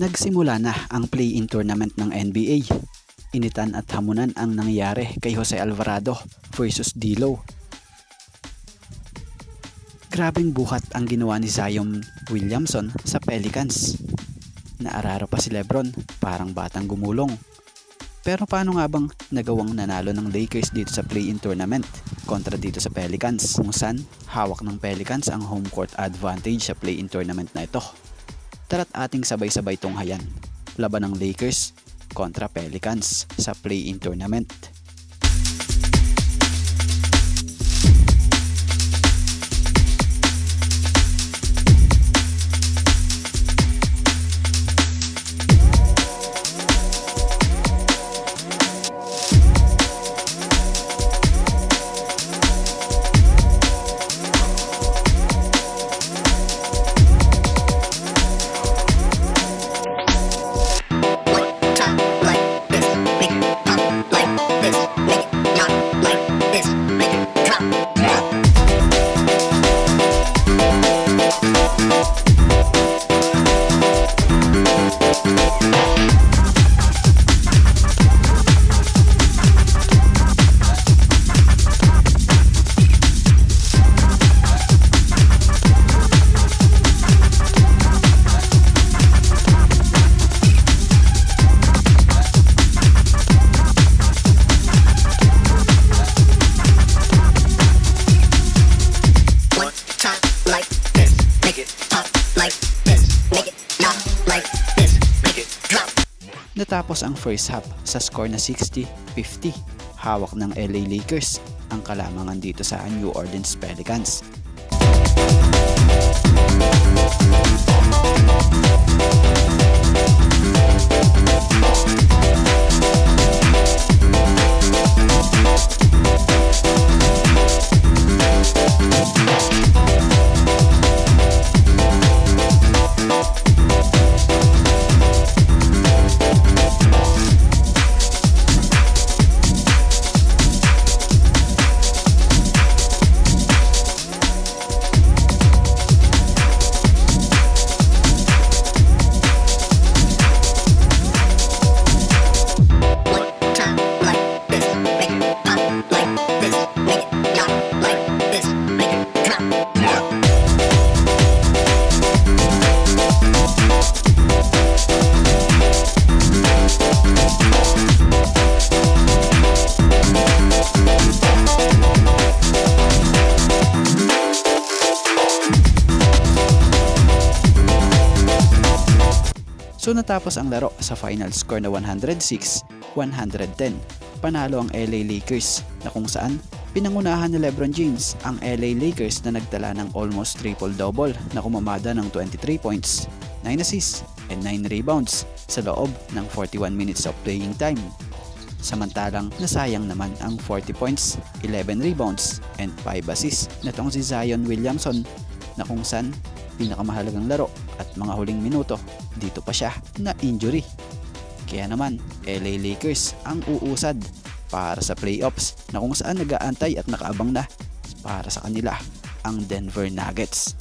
Nagsimula na ang play-in tournament ng NBA. Initan at hamunan ang nangyari kay Jose Alvarado versus D'Lo. Grabing buhat ang ginawa ni Zion Williamson sa Pelicans. Naararo pa si Lebron, parang batang gumulong. Pero paano nga bang nagawang nanalo ng Lakers dito sa play-in tournament kontra dito sa Pelicans kung saan hawak ng Pelicans ang home court advantage sa play-in tournament na ito. Tara't ating sabay-sabay tunghayan. Laban ng Lakers kontra Pelicans sa play-in tournament. Natapos ang first half sa score na 60-50. Hawak ng LA Lakers ang kalamangan dito sa New Orleans Pelicans. One So natapos ang laro sa final score na 106-110. Panalo ang LA Lakers na kung saan pinangunahan ni Lebron James ang LA Lakers na nagtala ng almost triple-double na kumamada ng 23 points, 9 assists, and 9 rebounds sa loob ng 41 minutes of playing time. Samantalang nasayang naman ang 40 points, 11 rebounds, and 5 assists na tong si Zion Williamson na kung saan pinakamahalagang laro at mga huling minuto dito pa siya na injury. Kaya naman, LA Lakers ang uusad para sa playoffs na kung saan nag-aantay at nakaabang na para sa kanila ang Denver Nuggets.